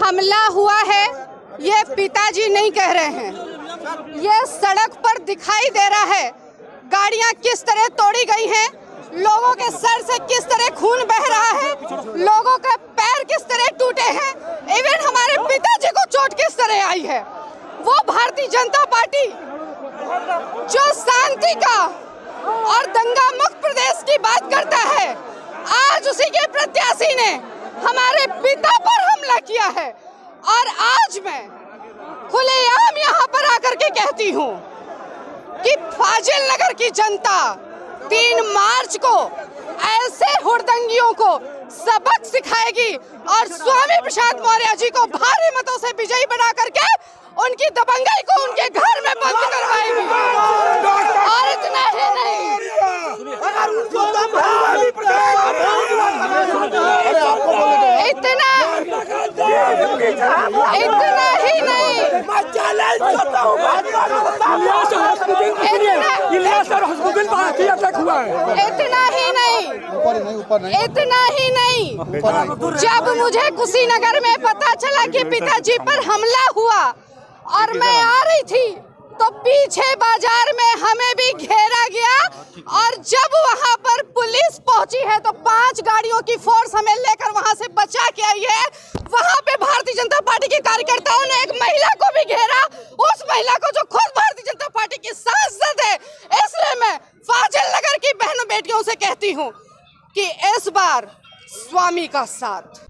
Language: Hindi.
हमला हुआ है, ये पिताजी नहीं कह रहे हैं। ये सड़क पर दिखाई दे रहा है, गाड़ियाँ किस तरह तोड़ी गई हैं, लोगों के सर से किस तरह खून बह रहा है, लोगों के पैर किस तरह टूटे हैं, इवन हमारे पिताजी को चोट किस तरह आई है। वो भारतीय जनता पार्टी जो शांति का और दंगा मुक्त प्रदेश की बात करता है, आज उसी के प्रत्याशी ने हमारे पिता पर किया है। और आज मैं खुलेआम यहाँ पर आकर के कहती हूँ कि फाजिल नगर की जनता तीन मार्च को ऐसे हुड़दंगियों को सबक सिखाएगी और स्वामी प्रसाद मौर्य जी को भारी मतों से विजयी बना करके उनकी दबंगई को उनके घर में बंद करवाएगी। और इतना ही नहीं। इतना ही नहीं। इतना ही। नहीं। ऊपर नहीं ऊपर नहीं। इतना ही नहीं। जब मुझे कुशीनगर में पता चला कि पिताजी पर हमला हुआ और मैं आ रही थी तो पीछे बाज़ार में हमें भी घेरा गया और जब वहाँ पुलिस पहुँची है तो पाँच गाड़ियों की फोर्स हमें लेकर वहाँ से बचा के आई है। वहाँ पे भारतीय जनता पार्टी के कार्यकर्ताओं ने एक महिला को भी घेरा। उस महिला को जो खुद भारतीय जनता पार्टी की सांसद है, इसलिए मैं फाजिल नगर की बहनों बेटियों से कहती हूँ कि इस बार स्वामी का साथ।